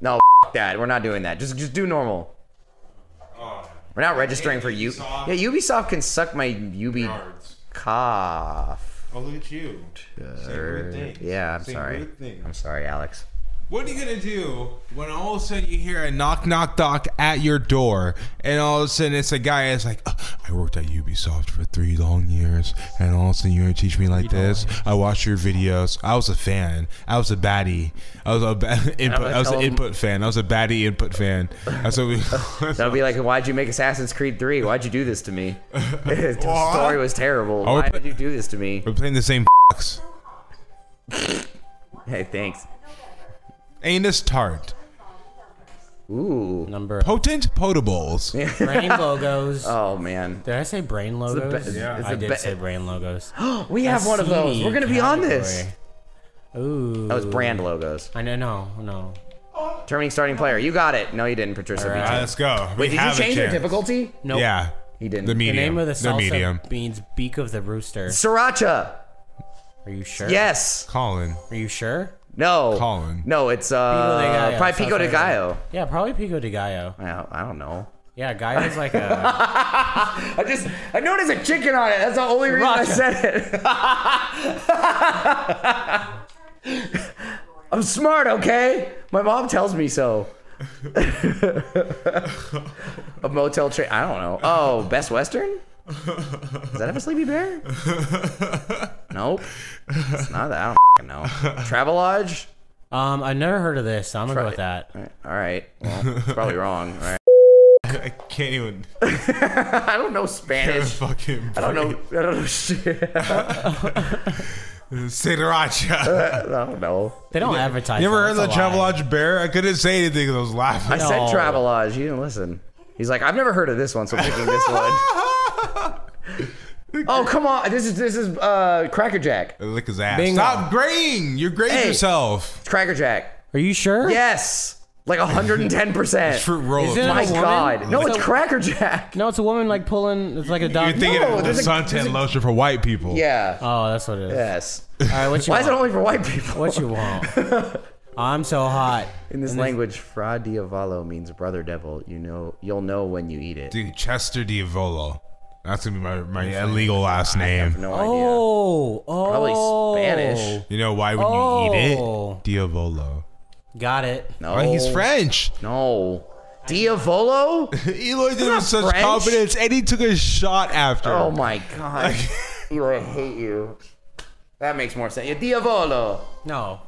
No, that. We're not doing that. Just just do normal. We're not registering for you. Yeah, Ubisoft can suck my Ubi cough. Oh, look at you. Saying rude things. Yeah, I'm Saying sorry. I'm sorry, Alex. What are you gonna do when all of a sudden you hear a knock, knock, knock at your door, and all of a sudden it's a guy that's like, "Uh, "I worked at Ubisoft for three long years, and all of a sudden you're gonna teach me like this? I watched your videos. I was a fan. I was a baddie. I was a ba- input. I was an input fan. I was a baddie input fan. That's what we. That'll be like, why'd you make Assassin's Creed 3? Why'd you do this to me? the What? story was terrible. Oh, Why did you do this to me? We're playing the same. Hey, thanks. Anus tart. Ooh. Number Potent potables. brain logos. Oh man. Did I say brain logos? be- Yeah. it's I did be- say brain logos. We have one of those. We're gonna be on this. Ooh. That was brand logos. I know, no, no. Terminating starting player. You got it. No, you didn't, Patricia. All right. All right, let's go. Wait, did you change your difficulty? Nope. Yeah. He didn't. The The medium. The name of the the salsa medium. means beak of the rooster. Sriracha. Are you sure? Yes. Colin. Are you sure? No. Colin. No, it's uh Gallo, probably Pico de America. Gallo. Yeah, probably Pico de Gallo. I I don't know. Yeah, Gallo is like a. I just I know noticed a chicken on it. That's the only reason I said it. I'm smart, okay? My mom tells me so. a motel train. I don't know. Oh, Best Western? Does that have a Sleepy Bear? Nope. It's not that. I don't fucking know. Travelodge? um, I've never heard of this, so I'm gonna go with that. All right. Well, it's probably wrong. All right. I can't even. I don't know Spanish. fucking. I don't know. I don't know shit. Sriracha. I don't know. They don't advertise. You ever heard of the That's. Travelodge Bear? I couldn't say anything because I was laughing. I said No. Travelodge. You didn't listen. He's like, I've never heard of this one, so I'm picking this one. Oh, come on. This is this is uh Cracker Jack. Lick his ass. Bingo. Stop graying. You're graying Hey. yourself. It's Cracker Jack. Are you sure? Yes. Like 110%. Fruit roll. Is it My a woman? God. No, it's So- Cracker Jack. No, it's a woman like pulling. It's like a dog. You're thinking No, of there's the a- suntan lotion for white people. Yeah. Oh, that's what it is. Yes. All right, what you Why is it want? only for white people? What you want? I'm so hot. In this language, Fra Diavolo means brother devil. You know, you'll know when you eat it. Dude, Chester Diavolo. That's gonna be my, my illegal last name. No oh, idea. Oh, oh. Probably Spanish. Oh. You know why when you eat Oh. it? Diavolo. Got it. No. Well, he's French. No. Diavolo? Eloy did it with such French. confidence, and he took a shot after. Oh my god. Eli, I hate you. That makes more sense. Yeah, Diavolo. No.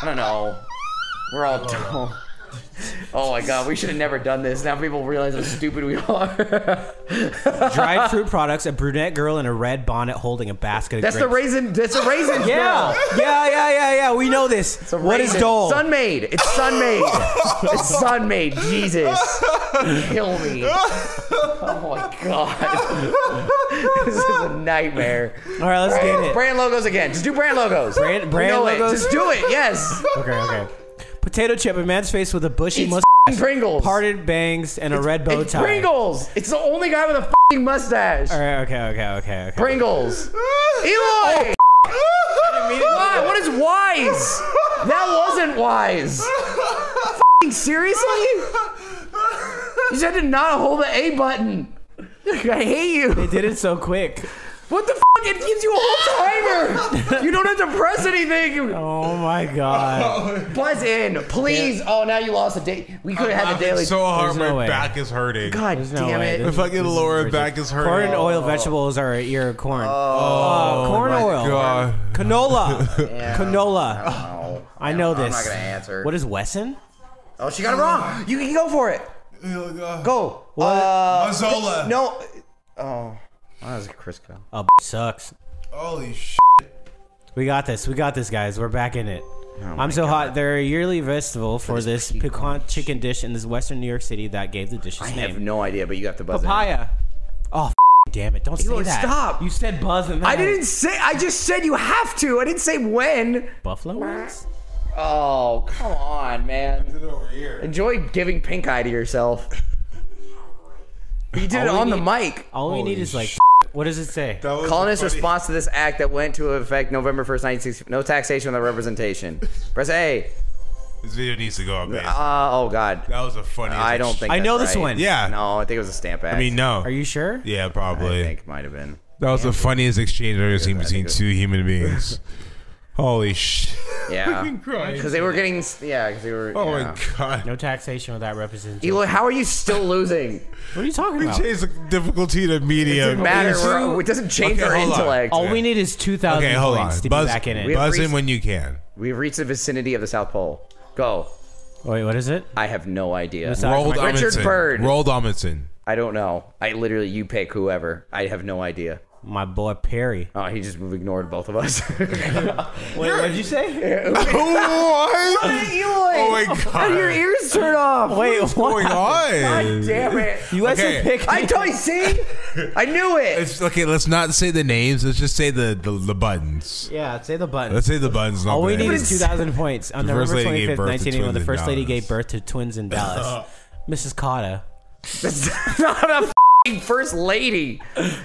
I don't know. We're all dumb. Oh my god, we should have never done this. Now people realize how stupid we are. Dried fruit products, a brunette girl in a red bonnet holding a basket of That's the raisin. That's the raisin. Yeah, yeah, yeah, yeah, yeah. We know this. It's a What is raisin. Dole? Sun-Maid. It's Sun-Maid. it's Sun-Maid. Jesus. Kill me. Oh my god. this is a nightmare. All right, let's get it. Brand logos again. Just do brand logos. Brand- brand know it. logos? Just do it. Yes. Okay, okay. Potato chip, a man's face with a bushy It's mustache, f***ing Pringles. parted bangs, and a red bow It's tie. Pringles. It's the only guy with a fucking mustache. All right, okay, okay, okay, okay. Pringles. Eloy. Oh, Why? What is wise? That wasn't wise. F***ing seriously? You said to not hold the A button. I hate you. They did it so quick. What the f***? It gives you a whole timer. You don't have to press anything. Oh my god. buzz in, please. Oh, now you lost a day. We could have had the daily. so hard. There's no my way. back is hurting. God no damn way. it. My fucking lower back is hurting. Corn oil vegetables are a ear corn. Oh, corn my oil. God. Canola. Yeah. Canola. Oh, I know this. I'm not gonna answer. What is Wesson? Oh, she got it wrong. You can go for it. Go. What? Uh, Mazola. No. Oh, that was Crisco. Oh, sucks. Holy sh! We got this. We got this, guys. We're back in it. Oh I'm so God. hot. They're a yearly festival for this this piquant chicken dish in this western New York City that gave the dish I its have no idea, but you have to buzz in. Papaya. Oh, f- damn it! Don't say Eloy, that. stop. You said buzz and I didn't say. I just said you have to. I didn't say when. Buffalo wings. Oh, come on, man. Over here. Enjoy giving pink eye to yourself. You did All it we on the need- mic. All we Holy need is like. What does it say? That Colonists' funny- response to this act that went to effect November 1st, 1960. No taxation without representation. Press A. This video needs to go up, man. Uh, oh, God. that was a funny. I don't think I know that's this right. one. Yeah. No, I think it was a stamp act. I mean, no. Are you sure? Yeah, probably. I think it might have been. That was the funniest exchange I've ever seen between two human beings. Holy shit. Yeah. Because they were getting. Yeah, because they were. Oh yeah. my god. No taxation without representation. Eloy, how are you still losing? What are you talking We about? changed the difficulty to medium. It Doesn't matter. It's- We're- It doesn't change Okay, our hold on. intellect. All we need is 2,000 Okay, hold points on. to Buzz, be back in it. have buzz in when you can. We've reached the vicinity of the South Pole. Go. Wait, what is it? I have no idea. This- Roald Richard Amundsen. Byrd. Roald Amundsen. I don't know. I literally, you pick whoever. I have no idea. My boy Perry. Oh, he just ignored both of us. Wait, what did you say? what? Oh my God. How do your ears turned off? Wait, What's what? going on? God damn it. You guys Okay. are picking. I told you, see? I knew it. It's, okay, let's not say the names. Let's just say the the, the buttons. Yeah, say the button. Let's say the buttons. All we the need is 2,000 points. On The November 25th, birth to 1981, the first lady gave birth to twins in Dallas. Mrs. Cotta. That's not a f***ing first lady.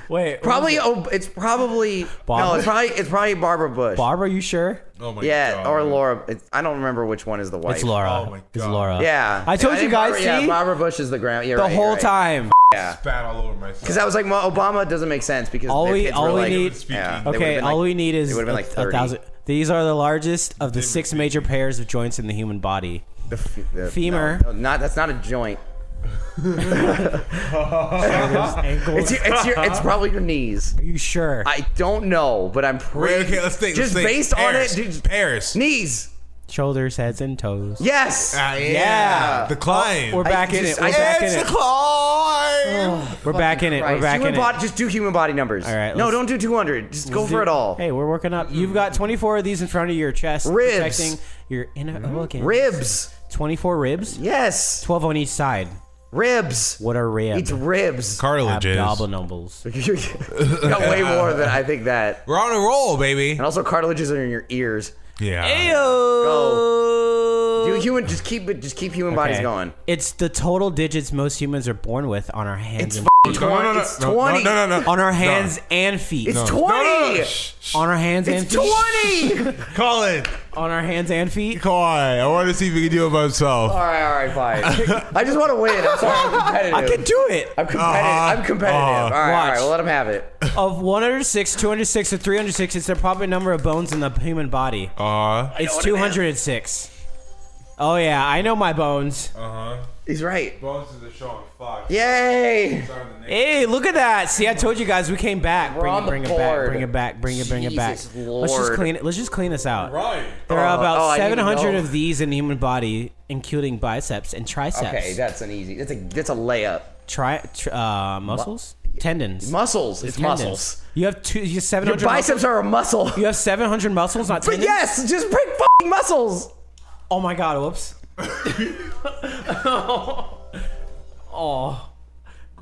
Wait, Probably, oh, it's probably, no, Barbara? it's probably, it's probably Barbara Bush. Barbara, you sure? Oh my yeah, god. or Laura. It's, I don't remember which one is the wife. It's Laura. Oh my god. It's Laura. Yeah. I told you think guys, Barbara, Yeah, see? Barbara Bush is the ground. You're The right, whole right. time. Yeah. Spat all over myself. Because I was like, well, Obama doesn't make sense because All we- all we like, need- Yeah, Okay, all like- we need is they would've been like a- a 30. thousand. These are the largest of the six major pairs of joints in the human body. the f- the- Femur. No, no, not that's not a joint. Ankles. It's your, it's your, it's probably your knees. Are you sure? I don't know, but I'm pretty. Wait, okay, let's think. Just let's think. based Paris. on it, dude, Paris. knees. Shoulders, heads, and toes. Yes. Ah, yeah. Yeah. The climb. We're back in just- it. We're I- back in it's it. the climb. We're back in it. We're back human in body, it. Just do human body numbers. All right, No, don't do 200. Just go Let's for do- it all. Hey, we're working up. You've got 24 of these in front of your chest, Ribs. protecting your inner organs. Ribs. 24 ribs. Yes. 12 on each side. Ribs. What are ribs? It's ribs. Cartilages. Abdominals. you got way more than I think that. We're on a roll, baby. And also cartilages are in your ears. Yeah. Do human. Just keep it. Just keep human bodies Okay. going. It's the total digits most humans are born with on our hands It's and f***ing No, no, no, no, It's no, 20. No, no, no, no. on our hands and feet. It's No. 20. No, no, no. Shh, shh. on our hands and It's feet. 20. Colin, On our hands and feet. come on. I want to see if he can do it by himself. all right, all right, fine. I just want to win. I'm sorry. I'm competitive. I can do it. I'm competitive. Uh-huh. I'm competitive. Uh-huh. all right, all right. Watch. We'll let him have it. Of 106, 206, or 306, it's the proper number of bones in the human body. Uh It's it is. 206. Oh yeah, I know my bones. Uh huh. He's right. Bones to the Sean Fox. Yay. Hey, look at that! See, I told you guys we came back. We're Bring on it, the bring it back, bring it back, bring it, bring it back. Jesus Let's just clean it. Let's just clean this out. Right. There are Oh, about oh, I need to 700 of these in the human body, including biceps and triceps. Okay, that's an easy. That's a that's a layup. Tri, uh, muscles, tendons, Muscles. It's tendons. muscles. You have two. You have Your 700. biceps muscles? are a muscle. You have 700 muscles, not But yes, just bring fucking muscles. Oh my god! Whoops. oh, oh.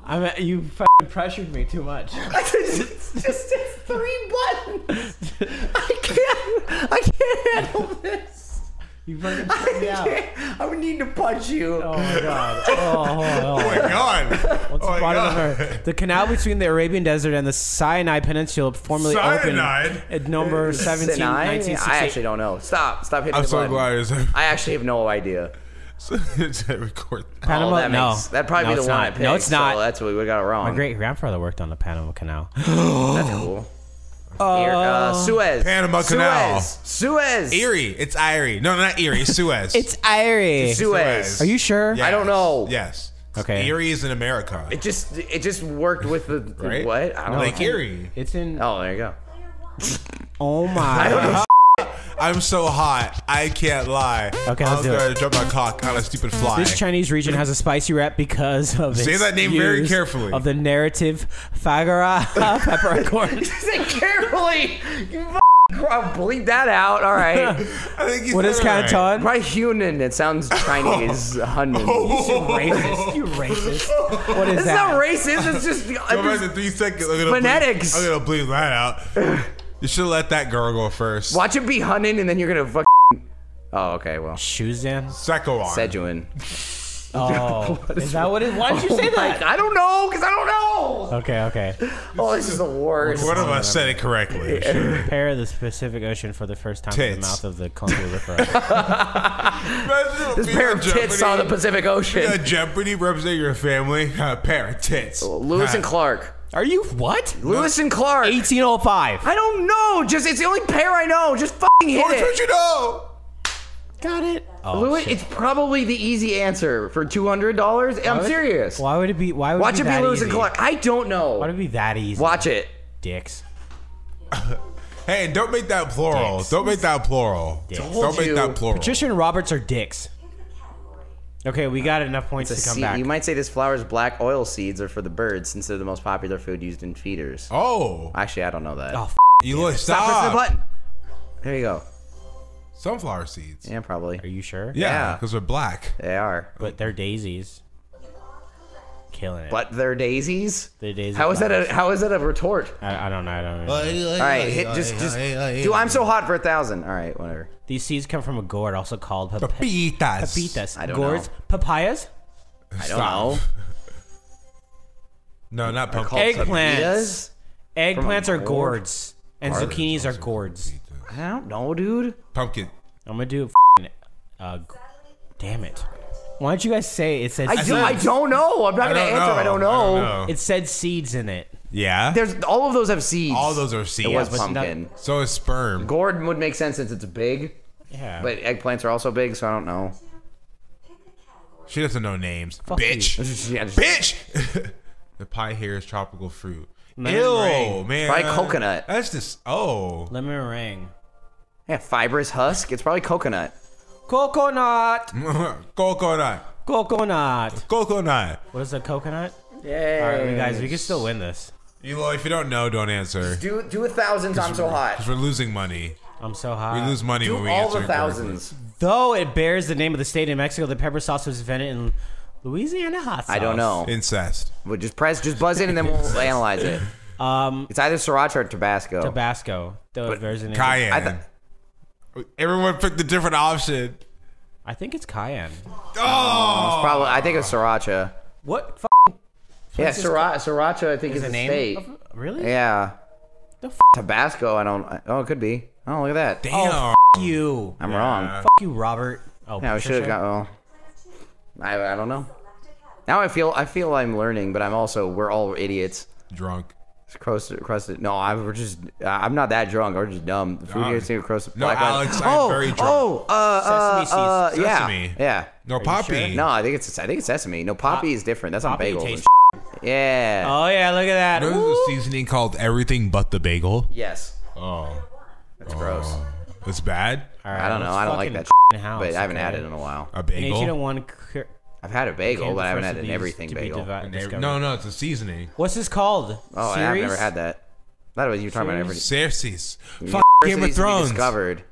I mean, you pressured me too much. it's just it's three buttons. I can't. I can't handle this. You fucking took me I, out. I would need to punch you. Oh my god. Oh, oh, Oh oh. oh my god. What's oh the my bottom god. her? The canal between the Arabian Desert and the Sinai Peninsula formerly Cyanide? opened at number 17, Sinai? 1968. I actually don't know. Stop. Stop hitting I'm the so button. glad it's I actually have no idea. to record. that. Panama, oh, that no. makes, that'd probably No, be the one not. I picked. No, it's not. So that's what we got it wrong. My great grandfather worked on the Panama Canal. That's cool. Here, uh, Suez. Panama Canal. Suez. Suez. Erie. It's Irie. No, not Erie. Suez. It's Irie. Suez. Are you sure? Yes. I don't know. Yes. Okay. Erie is in America. It just it just worked with the, the Right? what? I don't Lake know. Erie. It's in. Oh, there you go. Oh my. I'm so hot. I can't lie. Okay, let's I'm do gonna drop my cock on a stupid fly. This Chinese region has a spicy rap because of Say its that name very use carefully. of the narrative Fagara peppercorn. Say carefully. You f- I'll bleep that out. All right. I think he's what is right. Canton? Probably Hunan. It sounds Chinese. Uh, hunan. Oh. You racist. You racist. What is that? It's that? not racist. It's just. Go back to three seconds. I'm gonna Phonetics. Bleep, I'm gonna bleep that out. You should let that girl go first. Watch it be hunting, and then you're gonna fuck. Oh, okay. Well, Shuzan. Second one. Szechuan. Oh, is that what it? Why did you oh say Like, that? I don't know, because I don't know. Okay, okay. Oh, this is the worst. One of us said it correctly. Prepare the Pacific Ocean for the first time in the mouth of the Columbia River. This pair of tits on the Pacific Yeah, Ocean. Jeopardy represent your family. A pair of tits. Lewis and Clark. Are you what? Lewis and Clark. 1805. I don't know. Just it's the only pair I know. Just fucking hit Oh, it. don't you know? Got it. Oh, Lewis, shit. it's probably the easy answer for two hundred dollars. I'm would- serious. Why would it be? Why would Watch it it be be Lewis easy? and Clark. I don't know. Why would it be that easy? Watch it. Dicks. Hey, don't make that plural. Dicks. Don't make that plural. Dicks. Don't Told make you. that plural. Patricia and Roberts are dicks. Okay, we got enough points to come seed- back. You might say this flower's black oil seeds are for the birds since they're the most popular food used in feeders. Oh, Actually, I don't know that. oh, f- you look. Stop pressing the button. There you go. Sunflower seeds. Yeah, probably. are you sure? Yeah, Yeah. because they're black. They are. But they're daisies. Killing it. But they're daisies. They're daisy How is that a How is that a retort? I, I don't know. I don't know. All right, hit just just. Dude, I'm so hot for a thousand. All right, whatever. These seeds come from a gourd, also called pap- Papitas. papitas. I don't Gourds, know. papayas, I don't know. No, not Called pumpkin. Eggplants. pepitas? eggplants are gourd? gourds, and Gourds zucchinis are also gourds. I don't know, dude. Pumpkin. I'm gonna do. f***ing, Uh, g- damn it! Why don't you guys say it said? I, seeds? do, I don't know. I'm not I gonna don't answer. know. if I don't know. It said seeds in it. Yeah. There's all of those have seeds. All those are seeds. It was but not- pumpkin. so is sperm. Gourd would make sense since it's big, Yeah. but eggplants are also big, so I don't know. She doesn't know names. Fuck Bitch. Yeah, just- Bitch. the pie here is tropical fruit. Lemon Ew, meringue. man. Probably coconut. That's just. Oh. lemon meringue. Yeah, fibrous husk. It's probably coconut. Coconut. coconut. Coconut. Coconut. What is a coconut? Yeah. All right, we guys, we can still win this. You know, if you don't know, don't answer. do do a thousand. I'm so hot. Because we're losing money. I'm so hot. We lose money Do when we all answer the correctly. thousands. Though it bears the name of the state in Mexico, the pepper sauce was invented in Louisiana hot sauce. I don't know. Incest. But just press, just buzz in, and then we'll analyze it. Um, It's either sriracha or Tabasco. Tabasco. Though it bears the name. Cayenne. I thought- Everyone picked a different option. I think it's cayenne. Oh. it's Probably, I think it's sriracha. What? F- Yeah, sriracha. Sriracha, I think is is a name? state. Of, really? Yeah. The f- Tabasco, I don't. Oh, it could be. Oh, look at that. Damn. Oh, you. I'm wrong. F- you, Robert. Oh, Yeah, we should have got. Well, I, I don't know. Now I feel I feel I'm learning, but I'm also we're all idiots. Drunk. Crusted, crusted. No, I we're just. I'm not that drunk. We're just dumb. The food No. here seems crusted. No, black rice- Alex, I'm oh, very drunk. Oh, uh, uh, Sesame uh, seeds. yeah, Sesame. yeah. No, Poppy. No, I think it's I think it's sesame. No, poppy is different. That's on Poppy bagels. and tastes shit. yeah. Oh yeah, look at that. There's Ooh. a seasoning called everything but the bagel. yes. Oh. That's gross. It's bad? All right, I don't know. I don't like that, house, but I haven't okay? had it in a while. A An bagel? 1801 cur- I've had a bagel, but I haven't had an everything bagel. divi- And they- discovered. no, no, it's a seasoning. What's this called? Oh, Ceres? I've never had that. That was you were talking about every. Cersei's. Fuck Game of these to be Thrones. Discovered.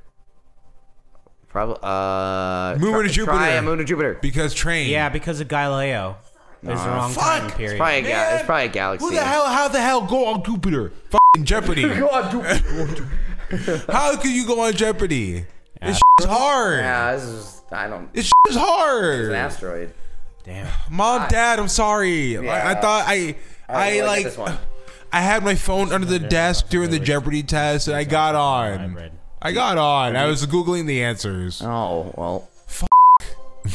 Probably. Uh. Moon try, to Jupiter. Try a moon to Jupiter. Because train. Yeah, because of Galileo. It was the wrong fuck. time period. It's probably a ga- it's probably a galaxy. Who the hell? How the hell go on Jupiter? Fucking Jeopardy. how could you go on Jeopardy? This is hard. Yeah, this is. I don't. This is hard. An asteroid. Damn. Mom, Dad, I'm sorry. Like, I Yeah. thought I, All right, I look like. I had my phone under the desk during the Jeopardy test, and I got on. Hybrid. I got on. I was googling the answers. Oh well.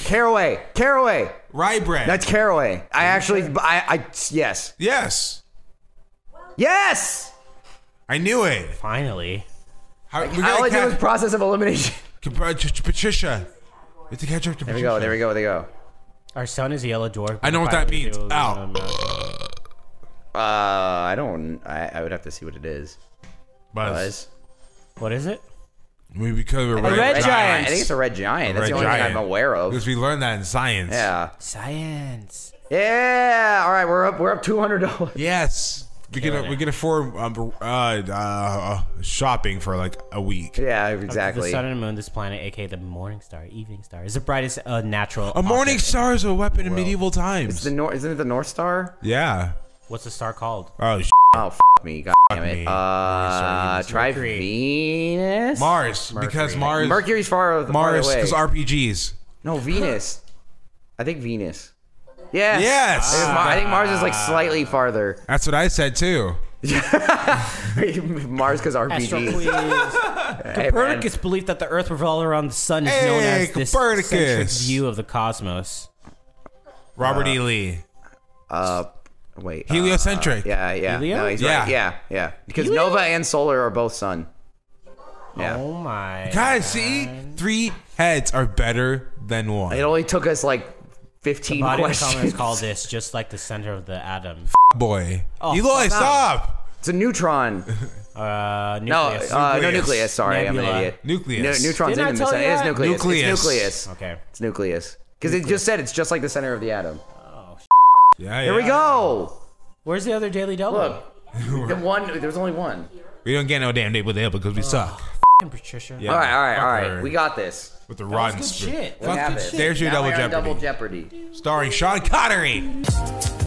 Caraway. Caraway. Rye bread. That's caraway. I actually. I. I. Yes. yes. Yes. I knew it. Finally. How, we All gotta I did was process of elimination. Patricia. We have to catch up to There we go. There we go. There we go. Our son is a yellow dwarf. I know what that means. it Ow. Uh, I don't. I, I would have to see what it is. Buzz. Buzz. What is it? We because we're I red giant. I think it's a red giant. That's Red the only giant. thing I'm aware of. Because we learned that in science. Yeah. Science. Yeah. All right. We're up. We're up two hundred dollars. Yes. We can Killing we it. can afford um, uh, uh, shopping for like a week. Yeah. exactly. The sun and moon, this planet, aka the morning star, evening star, is the brightest uh, natural. A morning star is a weapon in medieval times. It's the North. Isn't it the North Star? yeah. What's the star called? Oh, sh- Oh, f- me. God damn it. Sorry, Uh, Venus. try Mercury. Venus. Mars because Mars Mercury's far, far Mars away. because RPGs. no, Venus. I think Venus. Yes. Yes. I think Mar- I think Mars is like slightly farther. That's what I said too. Mars because Astro RPG. Hey, man. Copernicus' belief that the Earth revolves around the sun is known Hey, as this Copernicus. centric view of the cosmos. Robert E. Lee. Uh, wait. uh, Heliocentric. yeah, yeah. Helio? No, he's Yeah. right. Yeah, yeah. Because Nova and Solar are both sun. Yeah. Oh my. Guys, see, three heads are better than one. It only took us like 15 Body of the questions. call this just like the center of the atom. Boy, Oh, Eloy, fuck. stop. It's a neutron. Uh, No, nucleus. uh, no Nucleus. nucleus. Sorry, I'm an idiot. Nucleus. No, neutron's Didn't I in the tell center. you It is that? nucleus. Nucleus. It's nucleus. okay. It's nucleus. Because it just said it's just like the center of the atom. Oh, yeah, Here we go. Where's the other Daily Double? Look, the one. There's only one. We don't get no damn day with it because we suck. F***ing Patricia. Yeah, all right, all right, fuck all right. her. We got this. With the That was rotten good spoon. shit. We Fuck have it. it. There's your Now double we're on jeopardy. Double Jeopardy. Starring Sean Connery.